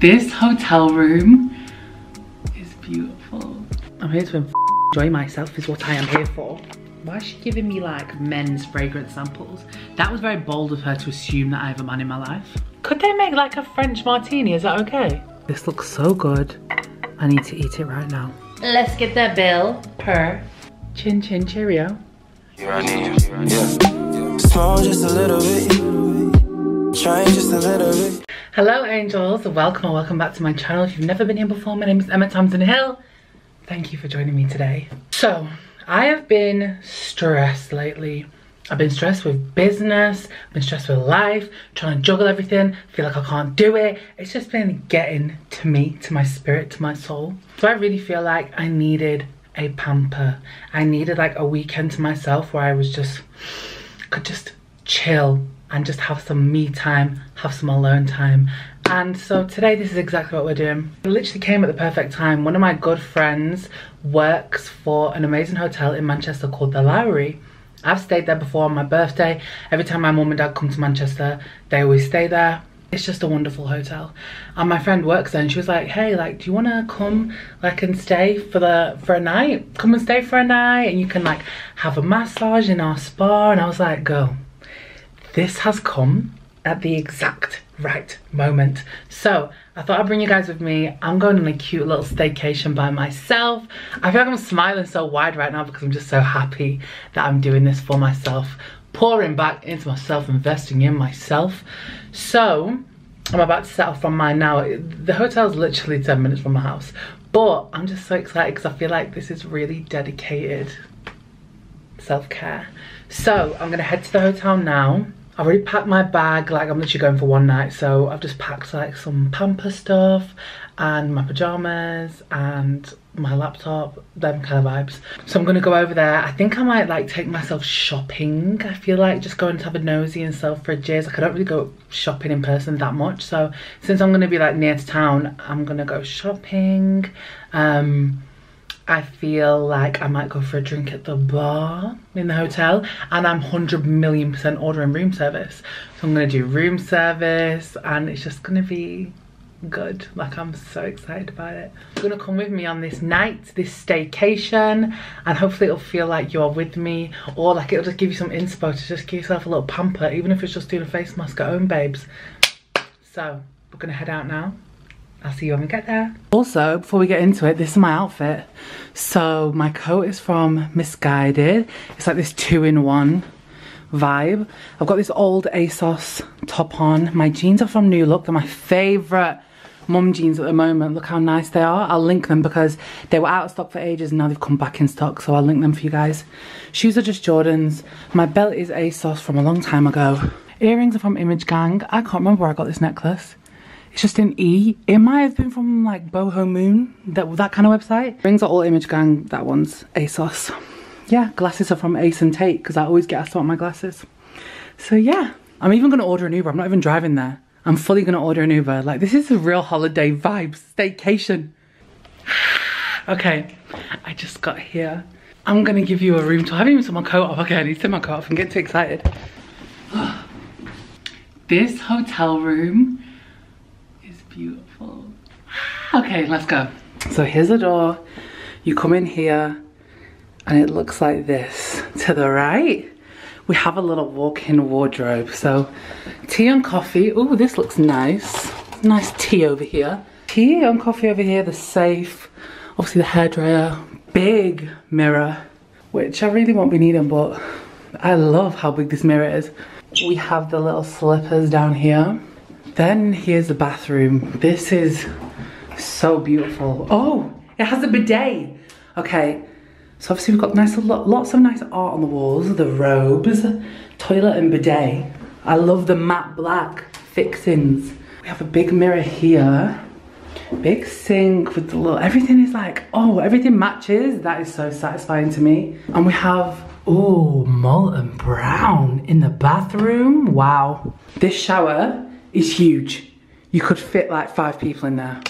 This hotel room is beautiful. I'm here to enjoy myself is what I am here for. Why is she giving me like men's fragrance samples? That was very bold of her to assume that I have a man in my life. Could they make like a French martini? Is that okay? This looks so good. I need to eat it right now. Let's get that bill per chin chin cheerio. Here I need you. Yeah. Small just a little bit. Trying just a little bit. Hello angels, welcome or welcome back to my channel. If you've never been here before, my name is Emma Tamsin Hill. Thank you for joining me today. So, I have been stressed lately. I've been stressed with business, I've been stressed with life, trying to juggle everything, feel like I can't do it. It's just been getting to me, to my spirit, to my soul. So I really feel like I needed a pamper. I needed like a weekend to myself where I was just, could just chill and just have some me time, have some alone time. And so today this is exactly what we're doing. It literally came at the perfect time. One of my good friends works for an amazing hotel in Manchester called The Lowry. I've stayed there before on my birthday. Every time my mum and dad come to Manchester, they always stay there. It's just a wonderful hotel. And my friend works there and she was like, hey, like, do you wanna come like and stay for the for a night? Come and stay for a night and you can like have a massage in our spa. And I was like, go. This has come at the exact right moment. So I thought I'd bring you guys with me. I'm going on a cute little staycation by myself. I feel like I'm smiling so wide right now because I'm just so happy that I'm doing this for myself. Pouring back into myself, investing in myself. So I'm about to set off from mine now. The hotel's literally 10 minutes from my house. But I'm just so excited because I feel like this is really dedicated self-care. So I'm gonna head to the hotel now I've already packed my bag, like I'm literally going for one night, so I've just packed like some pamper stuff and my pajamas and my laptop, them kind of vibes. So I'm gonna go over there. I think I might like take myself shopping. I feel like just going to have a nosy in Selfridges. Like I don't really go shopping in person that much. So since I'm gonna be like near to town, I'm gonna go shopping. Um, I feel like I might go for a drink at the bar in the hotel and I'm 100 million percent ordering room service. So I'm gonna do room service and it's just gonna be good. Like I'm so excited about it. You're gonna come with me on this night, this staycation and hopefully it'll feel like you're with me or like it'll just give you some inspo to just give yourself a little pamper even if it's just doing a face mask at home babes. So we're gonna head out now I'll see you when we get there. Also, before we get into it, this is my outfit. So my coat is from Missguided. It's like this two-in-one vibe. I've got this old ASOS top on. My jeans are from New Look. They're my favourite mum jeans at the moment. Look how nice they are. I'll link them because they were out of stock for ages and now they've come back in stock. So I'll link them for you guys. Shoes are just Jordans. My belt is ASOS from a long time ago. Earrings are from Image Gang. I can't remember where I got this necklace. It's just an E. It might have been from like Boho Moon, that, that kind of website. Rings are all Image Gang, that one's ASOS. Yeah, glasses are from Ace and Tate because I always get asked about my glasses. So yeah, I'm even gonna order an Uber. I'm not even driving there. I'm fully gonna order an Uber. Like this is a real holiday vibes, staycation. okay, I just got here. I'm gonna give you a room tour. I haven't even took my coat off. Okay, I need to take my coat off and get too excited. this hotel room beautiful. Okay, let's go. So here's the door. You come in here and it looks like this. To the right, we have a little walk-in wardrobe. So tea and coffee. Oh, this looks nice. Nice tea over here. Tea and coffee over here, the safe. Obviously the hairdryer. Big mirror, which I really won't be needing, but I love how big this mirror is. We have the little slippers down here. Then here's the bathroom. This is so beautiful. Oh, it has a bidet. Okay, so obviously we've got nice, lots of nice art on the walls. The robes, toilet and bidet. I love the matte black fixings. We have a big mirror here. Big sink with the little, everything is like, oh, everything matches. That is so satisfying to me. And we have, oh, Molton Brown in the bathroom. Wow. This shower is huge. You could fit like five people in there.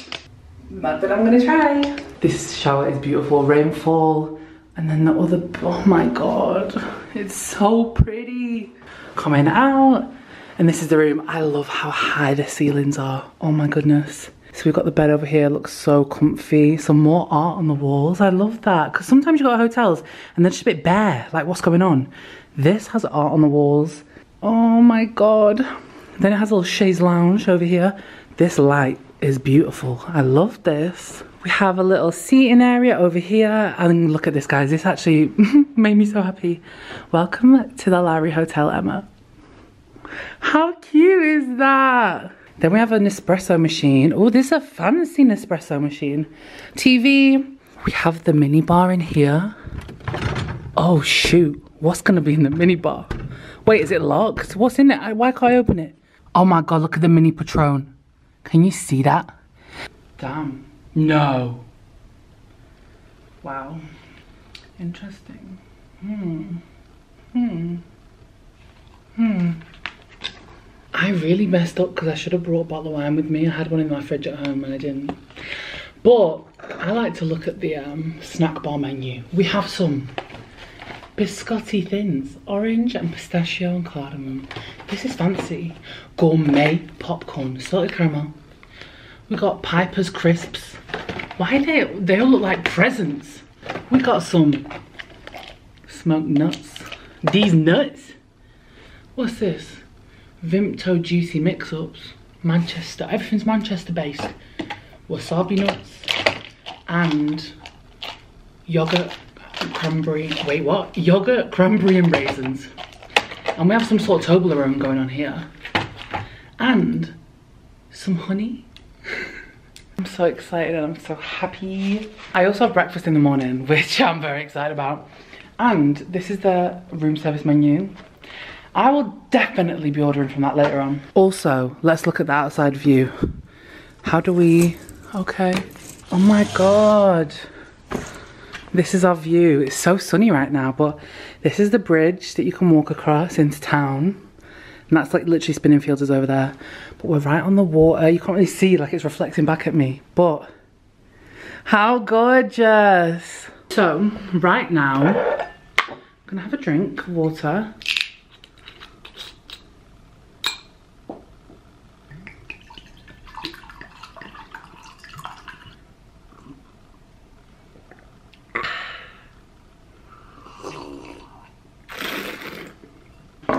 But I'm gonna try. This shower is beautiful, rainfall. And then the other, oh my God, it's so pretty. Coming out, and this is the room. I love how high the ceilings are. Oh my goodness. So we've got the bed over here, looks so comfy. Some more art on the walls. I love that. Because sometimes you go to hotels and they're just a bit bare. Like, what's going on? This has art on the walls. Oh my God. Then it has a little chaise lounge over here. This light is beautiful. I love this. We have a little seating area over here. And look at this, guys. This actually made me so happy. Welcome to the Lowry Hotel, Emma. How cute is that? Then we have an espresso machine. Oh, this is a fancy Nespresso machine. TV. We have the mini bar in here. Oh, shoot. What's going to be in the mini bar? Wait, is it locked? What's in it? Why can't I open it? Oh my God, look at the mini Patron. Can you see that? Damn. No. Wow. Interesting. Hmm. Hmm. Hmm. I really messed up because I should have brought a bottle of wine with me. I had one in my fridge at home and I didn't. But I like to look at the um, snack bar menu. We have some biscotti thins, orange and pistachio and cardamom. This is fancy. Gourmet popcorn, salted caramel. We got Piper's crisps. Why they they all look like presents? We got some smoked nuts. These nuts. What's this? Vimto Juicy Mix-Ups. Manchester. Everything's Manchester based. Wasabi nuts. And yogurt, cranberry. Wait, what? Yogurt, cranberry and raisins. And we have some sort of Toblerone going on here. And some honey. I'm so excited and I'm so happy. I also have breakfast in the morning, which I'm very excited about. And this is the room service menu. I will definitely be ordering from that later on. Also, let's look at the outside view. How do we, okay. Oh my God. This is our view. It's so sunny right now, but this is the bridge that you can walk across into town. And that's like literally Spinningfields is over there. But we're right on the water. You can't really see like it's reflecting back at me, but how gorgeous. So right now, I'm gonna have a drink, water.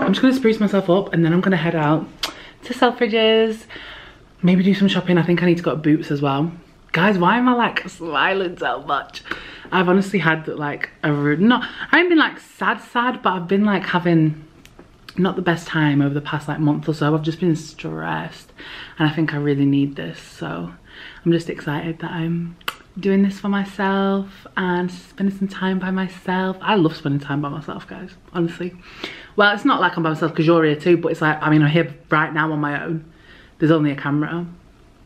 I'm just gonna spruce myself up and then I'm gonna head out to Selfridges, maybe do some shopping. I think I need to go to Boots as well. Guys, why am I like smiling so much? I've honestly had like a rude, not, I haven't been like sad sad, but I've been like having not the best time over the past like month or so. I've just been stressed and I think I really need this. So I'm just excited that I'm doing this for myself and spending some time by myself. I love spending time by myself, guys, honestly. Well, it's not like I'm by myself because you're here too, but it's like, I mean, I'm here right now on my own. There's only a camera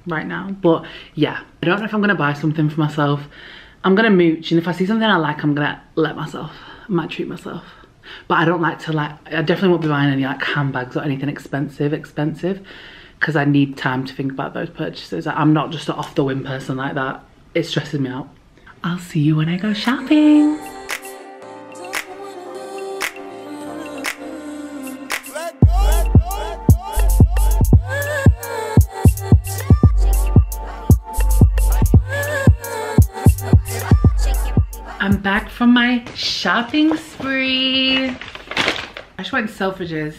right now. But yeah, I don't know if I'm gonna buy something for myself. I'm gonna mooch and if I see something I like, I'm gonna let myself, I might treat myself. But I don't like to like, I definitely won't be buying any like handbags or anything expensive, expensive because I need time to think about those purchases. I'm not just an off the whim person like that it stresses me out. I'll see you when I go shopping. I'm back from my shopping spree. I just went to Selfridges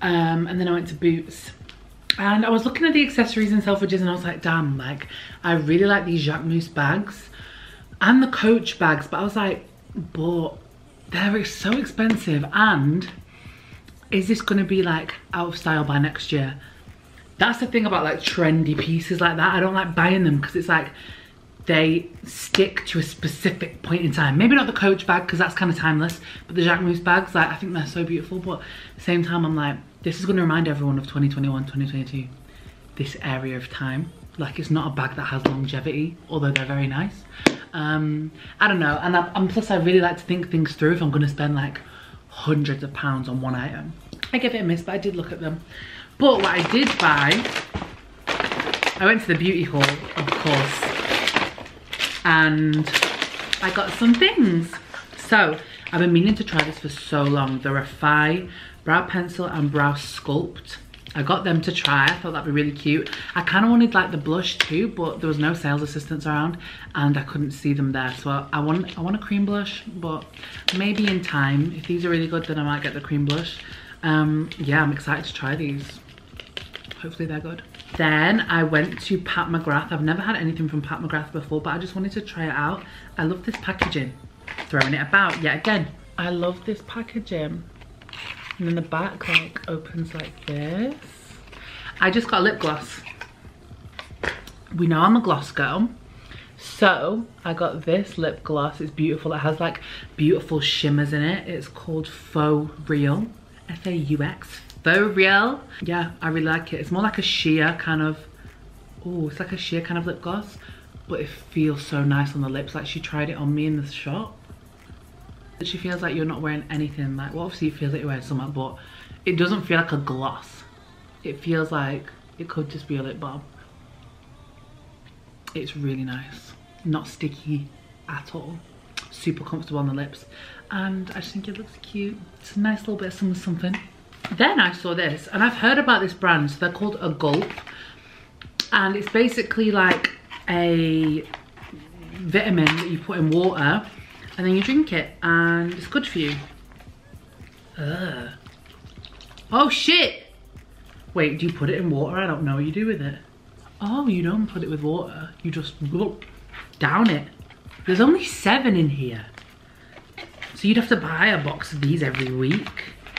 um, and then I went to Boots and I was looking at the accessories in Selfridges and I was like, damn, like, I really like these Jacquemus bags and the Coach bags, but I was like, but they're so expensive and is this gonna be like out of style by next year? That's the thing about like trendy pieces like that. I don't like buying them because it's like, they stick to a specific point in time. Maybe not the Coach bag because that's kind of timeless, but the Jacquemus bags, like I think they're so beautiful. But at the same time, I'm like, this is going to remind everyone of 2021, 2022, this area of time. Like it's not a bag that has longevity, although they're very nice. Um, I don't know, and, I, plus I really like to think things through if I'm going to spend like hundreds of pounds on one item. I give it a miss, but I did look at them. But what I did buy, I went to the beauty hall, of course, and I got some things. So I've been meaning to try this for so long. The Refy Brow Pencil and Brow Sculpt. I got them to try. I thought that'd be really cute. I kind of wanted like the blush too, but there was no sales assistants around and I couldn't see them there. So I, I want I want a cream blush, but maybe in time. If these are really good, then I might get the cream blush. Um, yeah, I'm excited to try these. Hopefully they're good. Then I went to Pat McGrath. I've never had anything from Pat McGrath before, but I just wanted to try it out. I love this packaging. Throwing it about yet again. I love this packaging. And then the back like opens like this. I just got lip gloss. We know I'm a gloss girl. So I got this lip gloss. It's beautiful. It has like beautiful shimmers in it. It's called Faux Real. F-A-U-X. Faux Real. Yeah, I really like it. It's more like a sheer kind of, oh, it's like a sheer kind of lip gloss. But it feels so nice on the lips. Like she tried it on me in the shop she feels like you're not wearing anything like well obviously it feels like you're wearing something but it doesn't feel like a gloss. It feels like it could just be a lip balm. It's really nice. Not sticky at all. Super comfortable on the lips. And I just think it looks cute. It's a nice little bit of something something. Then I saw this and I've heard about this brand. So they're called Aguulp and it's basically like a vitamin that you put in water and then you drink it and it's good for you. Ugh. Oh shit! Wait, do you put it in water? I don't know what you do with it. Oh, you don't put it with water. You just whoop, down it. There's only seven in here. So you'd have to buy a box of these every week.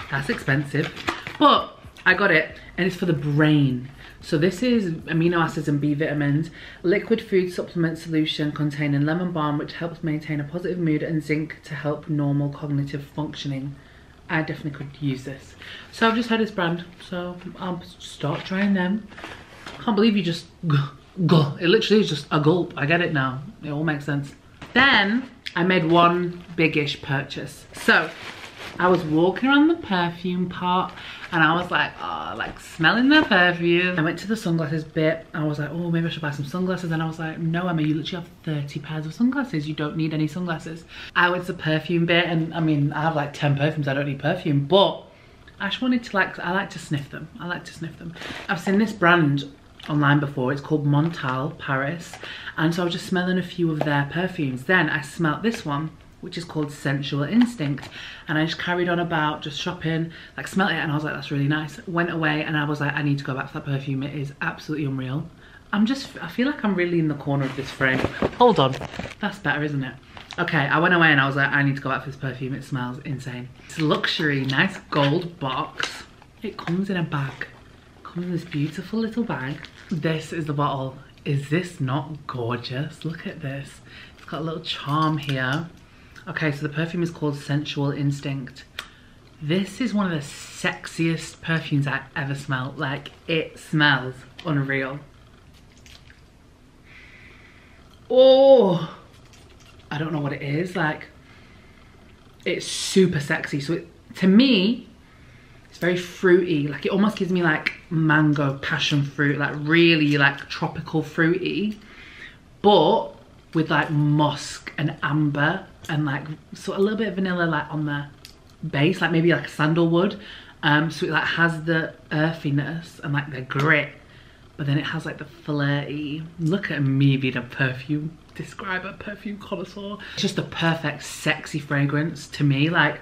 That's expensive. But I got it and it's for the brain. So this is amino acids and B vitamins, liquid food supplement solution containing lemon balm, which helps maintain a positive mood and zinc to help normal cognitive functioning. I definitely could use this. So I've just had this brand, so I'll start trying them. Can't believe you just go. It literally is just a gulp. I get it now. It all makes sense. Then I made one biggish purchase. So I was walking around the perfume part and I was like, oh, like smelling the perfume. I went to the sunglasses bit. I was like, oh, maybe I should buy some sunglasses. And I was like, no, Emma, you literally have 30 pairs of sunglasses. You don't need any sunglasses. I went to the perfume bit and I mean, I have like 10 perfumes. I don't need perfume, but I just wanted to like, I like to sniff them. I like to sniff them. I've seen this brand online before. It's called Montale Paris. And so I was just smelling a few of their perfumes. Then I smelt this one which is called Sensual Instinct. And I just carried on about just shopping, like smelled it and I was like, that's really nice. Went away and I was like, I need to go back to that perfume. It is absolutely unreal. I'm just, I feel like I'm really in the corner of this frame. Hold on. That's better, isn't it? Okay, I went away and I was like, I need to go back for this perfume. It smells insane. It's luxury, nice gold box. It comes in a bag. It comes in this beautiful little bag. This is the bottle. Is this not gorgeous? Look at this. It's got a little charm here. Okay, so the perfume is called Sensual Instinct. This is one of the sexiest perfumes I've ever smelled. Like, it smells unreal. Oh, I don't know what it is. Like, it's super sexy. So it, to me, it's very fruity. Like, it almost gives me like mango, passion fruit, like really like tropical fruity. But with like musk and amber and like so a little bit of vanilla like on the base like maybe like sandalwood. Um so it like has the earthiness and like the grit but then it has like the flirty look at me being a perfume describe a perfume connoisseur. It's just a perfect sexy fragrance to me. Like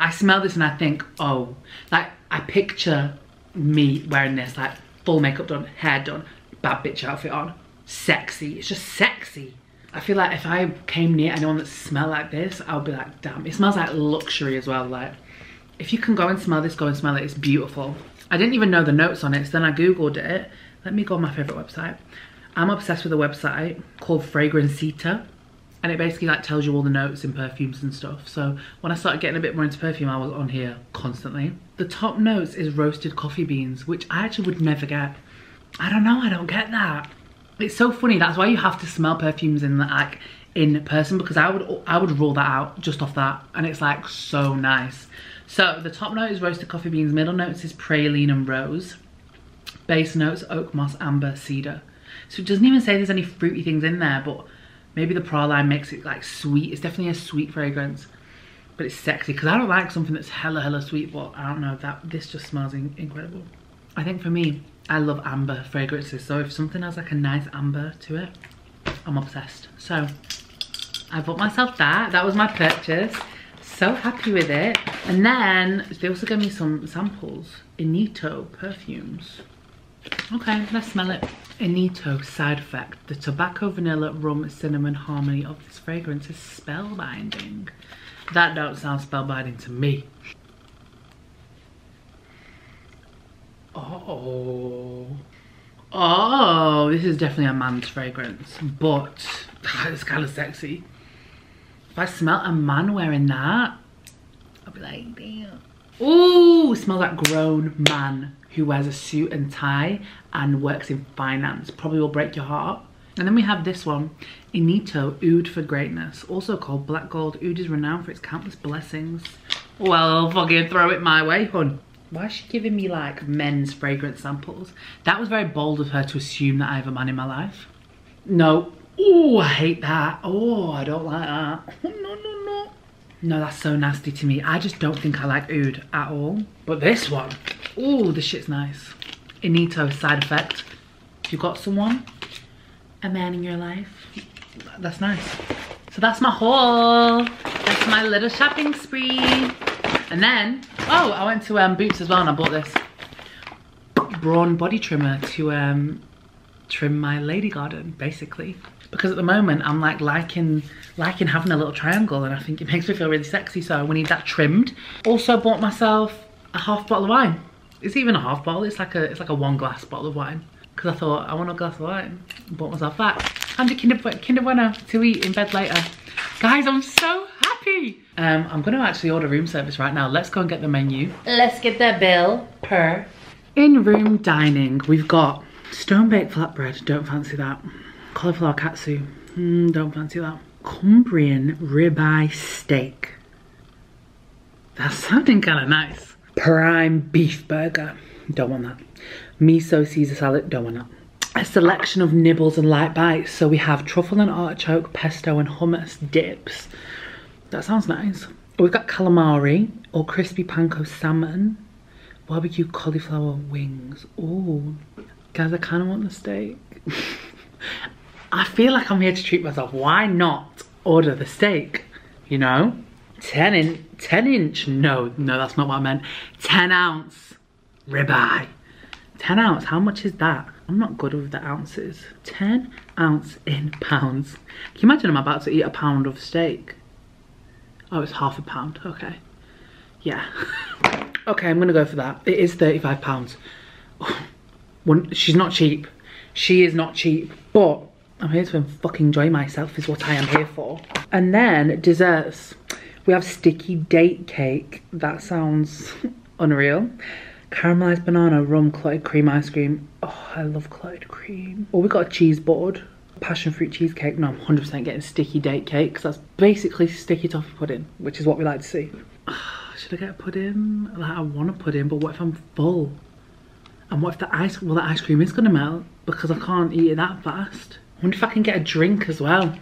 i smell this and i think oh like i picture me wearing this like full makeup done hair done bad bitch outfit on. Sexy. It's just sexy I feel like if I came near anyone that smelled like this, I would be like, damn. It smells like luxury as well. Like, if you can go and smell this, go and smell it. It's beautiful. I didn't even know the notes on it, so then I Googled it. Let me go on my favorite website. I'm obsessed with a website called Fragrantica. And it basically like tells you all the notes in perfumes and stuff. So when I started getting a bit more into perfume, I was on here constantly. The top notes is roasted coffee beans, which I actually would never get. I don't know, I don't get that. It's so funny. That's why you have to smell perfumes in the, like in person because I would I would rule that out just off that, and it's like so nice. So the top note is roasted coffee beans. Middle notes is praline and rose. Base notes oak moss amber cedar. So it doesn't even say there's any fruity things in there, but maybe the praline makes it like sweet. It's definitely a sweet fragrance, but it's sexy because I don't like something that's hella hella sweet. But I don't know that this just smells in incredible. I think for me, I love amber fragrances. So if something has like a nice amber to it, I'm obsessed. So I bought myself that. That was my purchase. So happy with it. And then they also gave me some samples. Initio perfumes. Okay, let's smell it. Initio side effect. The tobacco, vanilla, rum, cinnamon harmony of this fragrance is spellbinding. That don't sound spellbinding to me. Oh. Oh, this is definitely a man's fragrance, but it's kind of sexy. If I smell a man wearing that, I'll be like, damn. Ooh, smells like grown man who wears a suit and tie and works in finance. Probably will break your heart. And then we have this one, Initio Oud for Greatness, also called Black Gold. Oud is renowned for its countless blessings. Well, fucking throw it my way, hun. Why is she giving me like men's fragrance samples? That was very bold of her to assume that I have a man in my life. No. Oh, I hate that. Oh, I don't like that. Oh, no, no, no. No, that's so nasty to me. I just don't think I like oud at all. But this one, oh, this shit's nice. Initio side effect. If you've got someone, a man in your life, that's nice. So that's my haul. That's my little shopping spree. And then, oh, I went to um, Boots as well and I bought this Braun body trimmer to um, trim my lady garden, basically. Because at the moment, I'm like liking, liking having a little triangle and I think it makes me feel really sexy, so we need that trimmed. Also bought myself a half bottle of wine. It's even a half bottle, it's like a, it's like a one glass bottle of wine. Because I thought, I want a glass of wine. Bought myself that. And a Kinder, Kinder Bueno to eat in bed later. Guys, I'm so. Um, I'm gonna actually order room service right now. Let's go and get the menu. Let's get the bill per. In room dining, we've got stone baked flatbread, don't fancy that. Cauliflower katsu, mm, don't fancy that. Cumbrian ribeye steak. That's sounding kind of nice. Prime beef burger, don't want that. Miso Caesar salad, don't want that a selection of nibbles and light bites. So we have truffle and artichoke, pesto and hummus dips. That sounds nice. We've got calamari or crispy panko salmon, barbecue cauliflower wings. Oh, guys, I kind of want the steak. I feel like I'm here to treat myself. Why not order the steak? You know, 10 in 10 inch. No, no, that's not what I meant. 10 ounce ribeye. 10 ounce. How much is that? I'm not good with the ounces. 10 ounce in pounds. Can you imagine I'm about to eat a pound of steak? Oh, it's half a pound. Okay. Yeah. okay, I'm gonna go for that. It is 35 pounds. she's not cheap. She is not cheap. But I'm here to fucking enjoy myself is what I am here for. And then desserts. We have sticky date cake. That sounds unreal. Caramelized banana, rum, clotted cream ice cream. Oh, I love clotted cream. Oh, we got a cheese board. Passion fruit cheesecake. No, I'm 100% getting sticky date cake because that's basically sticky toffee pudding, which is what we like to see. Should I get a pudding? Like, I want a pudding, but what if I'm full? And what if the ice, well, the ice cream is going to melt because I can't eat it that fast. I wonder if I can get a drink as well.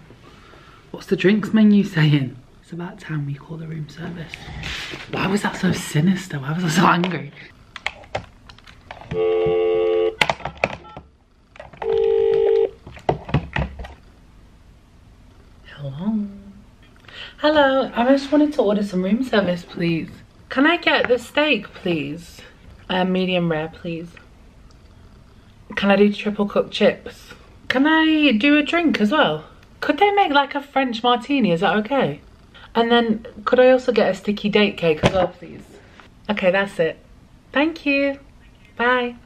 What's the drinks menu saying? It's about time we call the room service. Why was that so sinister? Why was I so angry? Hello. Hello, I just wanted to order some room service, please. Can I get the steak, please? Um, medium rare, please. Can I do triple cooked chips? Can I do a drink as well? Could they make like a French martini, is that okay? And then could I also get a sticky date cake as well, please? Okay, that's it. Thank you. Bye.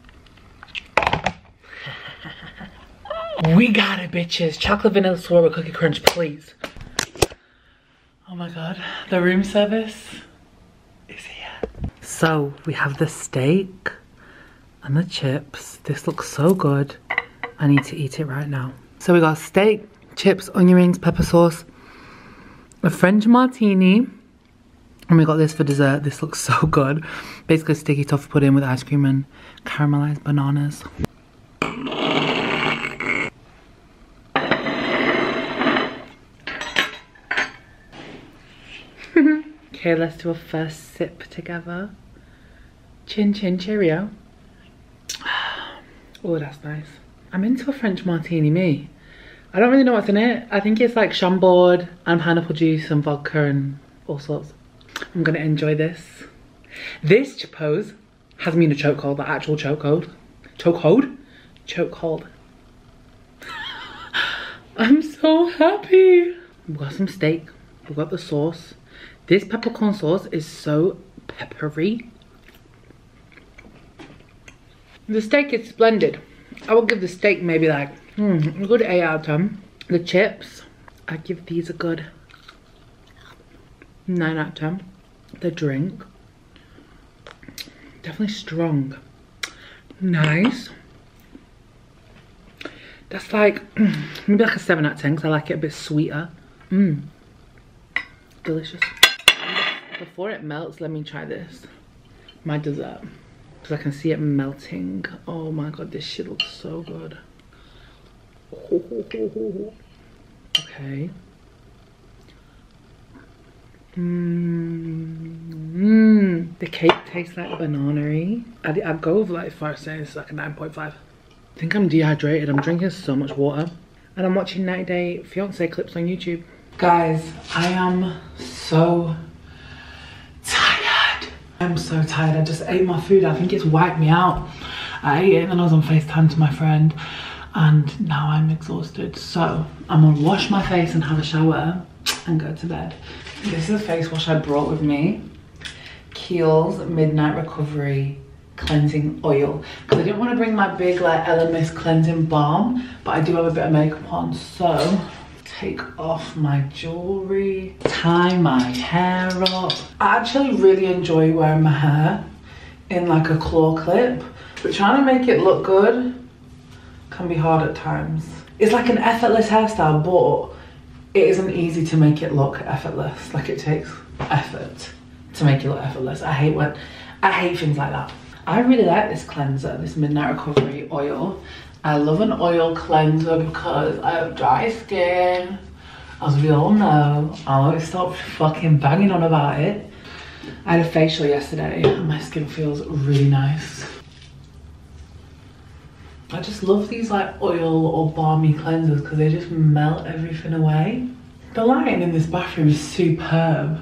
We got it, bitches. Chocolate vanilla swirl with cookie crunch, please. Oh my God, the room service is here. So we have the steak and the chips. This looks so good. I need to eat it right now. So we got steak, chips, onion rings, pepper sauce, a French martini, and we got this for dessert. This looks so good. Basically sticky toffee pudding with ice cream and caramelized bananas. Okay, let's do a first sip together. Chin chin cheerio. Oh, that's nice. I'm into a French martini, me. I don't really know what's in it. I think it's like chambord and pineapple juice and vodka and all sorts. I'm gonna enjoy this. This pose has me in a chokehold, the actual chokehold. Chokehold? Chokehold. I'm so happy. We've got some steak. We've got the sauce. This peppercorn sauce is so peppery. The steak is splendid. I will give the steak maybe like hmm, a good 8 out of 10. The chips, I give these a good 9 out of 10. The drink, definitely strong. Nice. That's like, maybe like a 7 out of 10 because I like it a bit sweeter. Mmm. Delicious. Before it melts, let me try this. My dessert. Because I can see it melting. Oh my god, this shit looks so good. Okay. Mmm. The cake tastes like banana I'd go with like five cents, it's like a 9.5. I think I'm dehydrated. I'm drinking so much water. And I'm watching 90 Day Fiance clips on YouTube. Guys, I am so tired. I'm so tired. I just ate my food. I think it's wiped me out. I ate it and then I was on FaceTime to my friend and now I'm exhausted. So I'm gonna wash my face and have a shower and go to bed. This is a face wash I brought with me. Kiehl's Midnight Recovery Cleansing Oil. Because I didn't want to bring my big like Elemis Cleansing Balm, but I do have a bit of makeup on. So take off my jewelry, tie my hair up. I actually really enjoy wearing my hair in like a claw clip, but trying to make it look good can be hard at times. It's like an effortless hairstyle, but it isn't easy to make it look effortless. Like it takes effort to make it look effortless. I hate when, I hate things like that. I really like this cleanser, this Midnight Recovery oil. I love an oil cleanser because I have dry skin. As we all know, I always stop fucking banging on about it. I had a facial yesterday and my skin feels really nice. I just love these like oil or balmy cleansers because they just melt everything away. The lighting in this bathroom is superb.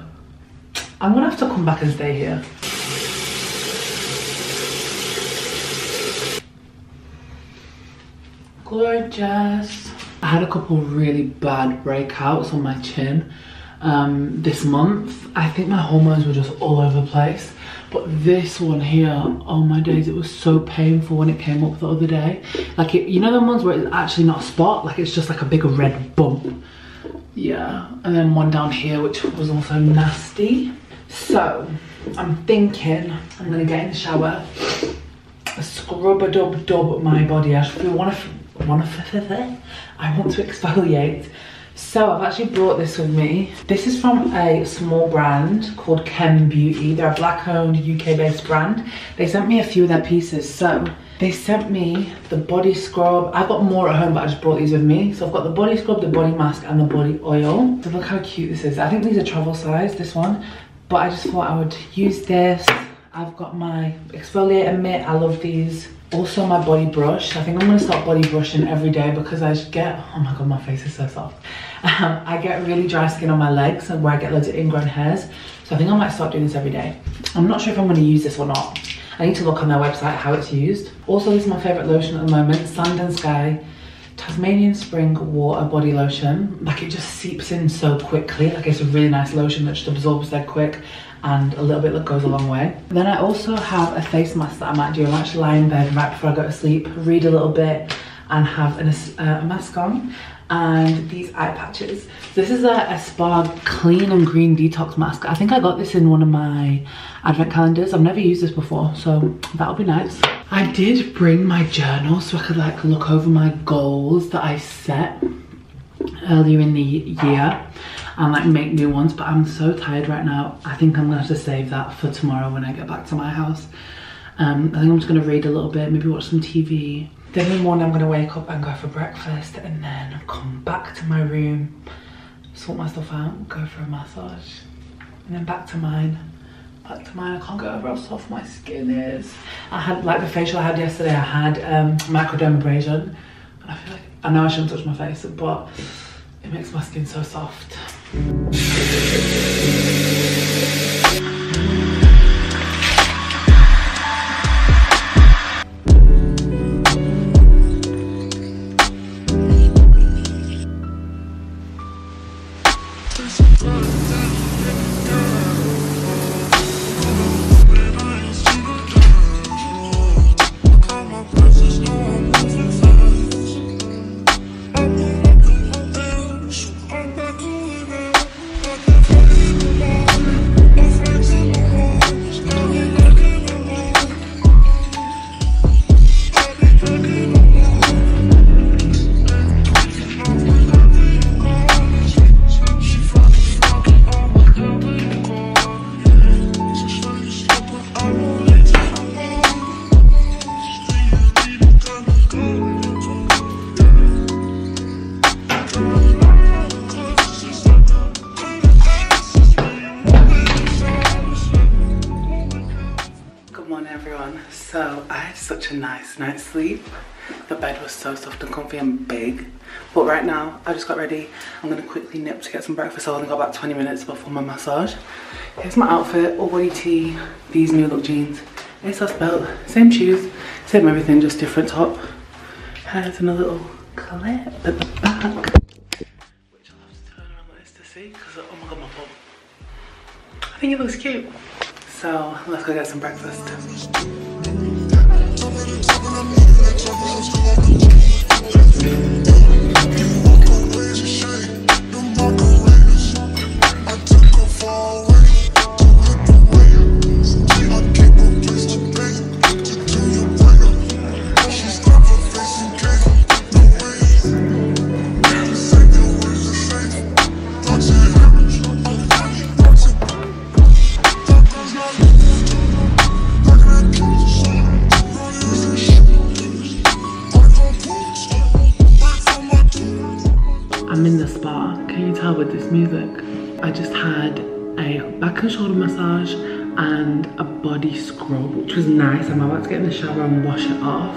I'm gonna have to come back and stay here. Gorgeous. I had a couple really bad breakouts on my chin um, this month. I think my hormones were just all over the place. But this one here, oh my days, it was so painful when it came up the other day. Like, it, you know the ones where it's actually not a spot? Like, it's just like a big red bump. Yeah, and then one down here, which was also nasty. So, I'm thinking I'm gonna get in the shower, scrub a dub dub my body. I to, want to, I want to exfoliate so I've actually brought this with me. This is from a small brand called Kem Beauty. They're a black owned UK based brand. They sent me a few of their pieces. So they sent me the body scrub. I've got more at home, but I just brought these with me. So I've got the body scrub, the body mask, and the body oil. So look how cute this is. I think these are travel size, this one. But I just thought I would use this. I've got my exfoliator mitt. I love these also my body brush. I think i'm gonna start body brushing every day because i get oh my god my face is so soft. Um, i get really dry skin on my legs and where i get loads of ingrown hairs. So i think i might start doing this every day. I'm not sure if i'm going to use this or not. I need to look on their website how it's used. Also this is my favorite lotion at the moment sand and sky tasmanian spring water body lotion. Like it just seeps in so quickly. Like it's a really nice lotion that just absorbs dead quick and a little bit that goes a long way. Then I also have a face mask that I might do. I might actually lie in bed right before I go to sleep, read a little bit and have an, uh, a mask on and these eye patches. This is a, a Spa clean and green detox mask. I think I got this in one of my advent calendars. I've never used this before, so that'll be nice. I did bring my journal so I could like look over my goals that I set earlier in the year and like make new ones but I'm so tired right now I think I'm gonna have to save that for tomorrow when I get back to my house um, I think I'm just gonna read a little bit maybe watch some TV then in the morning I'm gonna wake up and go for breakfast and then come back to my room sort myself out go for a massage and then back to mine back to mine. I can't get over how soft my skin is. I had, like the facial I had yesterday, I had um, microdermabrasion. And I feel like, I know I shouldn't touch my face, but it makes my skin so soft. Good morning everyone. So I had such a nice night's sleep. The bed was so soft and comfy and big. But right now I just got ready. I'm gonna quickly nip to get some breakfast. I only got about 20 minutes before my massage. Here's my outfit, all body tee, these new look jeans, ASOS belt, same shoes, same everything, just different top. Has a little clip at the back. Which I'll have to turn around like this to see because oh my god my bum. I think it looks cute. So let's go get some breakfast. Spa. Can you tell with this music? I just had a back and shoulder massage and a body scrub, which was nice. I'm about to get in the shower and wash it off.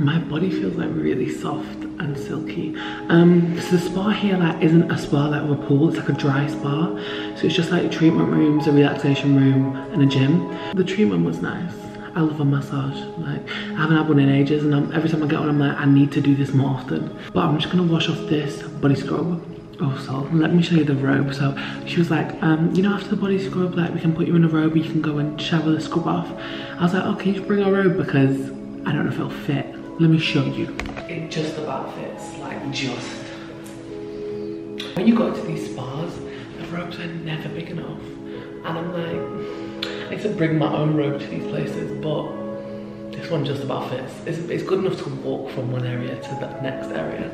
My body feels like really soft and silky. Um, so the spa here like isn't a spa like a pool, it's like a dry spa. So it's just like treatment rooms, a relaxation room and a gym. The treatment was nice. I love a massage. Like I haven't had one in ages, and I'm, every time I get one, I'm like, I need to do this more often. But I'm just gonna wash off this body scrub. Oh, so let me show you the robe. So she was like, um, you know, after the body scrub, like we can put you in a robe, you can go and shower the scrub off. I was like, oh, can you bring a robe because I don't know if it'll fit. Let me show you. It just about fits, like just. When you go to these spas, the robes are never big enough, and I'm like. I need to bring my own robe to these places, but this one just about fits. It's, it's good enough to walk from one area to the next area.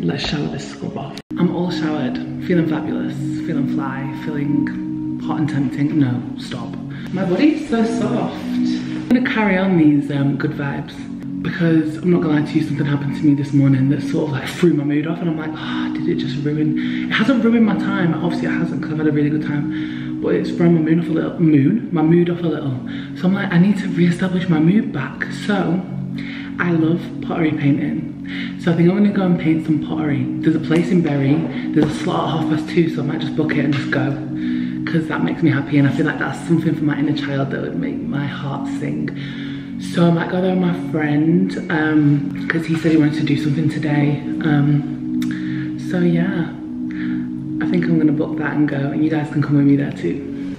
Let's shower this scrub off. I'm all showered, feeling fabulous, feeling fly, feeling hot and tempting. No, stop. My body's so soft. I'm gonna carry on these um, good vibes because I'm not gonna lie to you, something happened to me this morning that sort of like threw my mood off and I'm like, ah, oh, did it just ruin? It hasn't ruined my time, obviously it hasn't because I've had a really good time, but it's thrown my mood off a little, mood, my mood off a little. So I'm like, I need to reestablish my mood back. So, I love pottery painting. So I think I'm gonna go and paint some pottery. There's a place in Bury, there's a slot at half past two, so I might just book it and just go. Because that makes me happy and I feel like that's something for my inner child that would make my heart sing. So I might go there with my friend because um, he said he wanted to do something today. Um, so yeah, I think I'm gonna book that and go and you guys can come with me there too.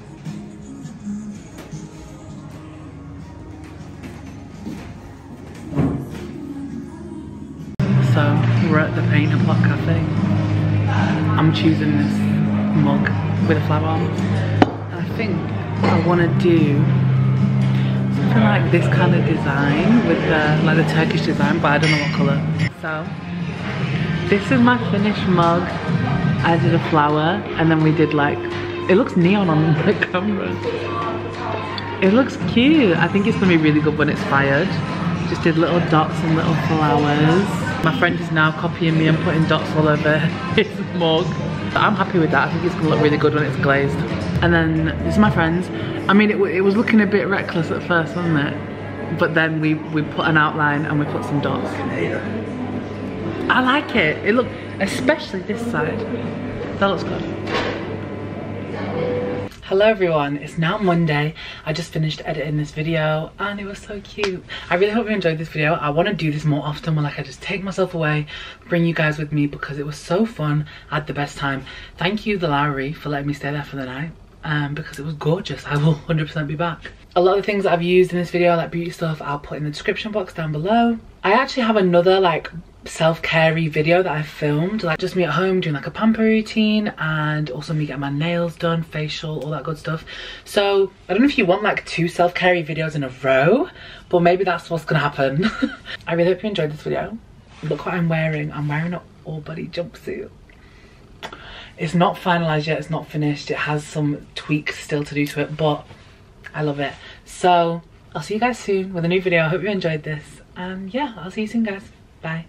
So we're at the Paint and Pot Cafe. I'm choosing this mug with a flower on. And I think I wanna do something like this kind of design with the like the Turkish design, but I don't know what color. So this is my finished mug. I did a flower and then we did like it looks neon on the camera. It looks cute. I think it's gonna be really good when it's fired. Just did little dots and little flowers. My friend is now copying me and putting dots all over his mug. I'm happy with that. I think it's gonna look really good when it's glazed. And then this is my friends. I mean, it, it was looking a bit reckless at first, wasn't it? But then we, we put an outline and we put some dots. I like it. It look, especially this side. That looks good. Hello everyone, it's now Monday. I just finished editing this video and it was so cute. I really hope you enjoyed this video. I want to do this more often where like I just take myself away, bring you guys with me because it was so fun. I had the best time. Thank you, the Lowry, for letting me stay there for the night um, because it was gorgeous. I will 100% be back. A lot of the things that I've used in this video, like beauty stuff, I'll put in the description box down below. I actually have another like self-care video that I filmed like just me at home doing like a pamper routine and also me getting my nails done facial all that good stuff. So I don't know if you want like two self-care videos in a row but maybe that's what's gonna happen. I really hope you enjoyed this video. Look what I'm wearing. I'm wearing an AllBody jumpsuit. It's not finalized yet. It's not finished. It has some tweaks still to do to it but I love it. So I'll see you guys soon with a new video. I hope you enjoyed this. And yeah I'll see you soon guys. Bye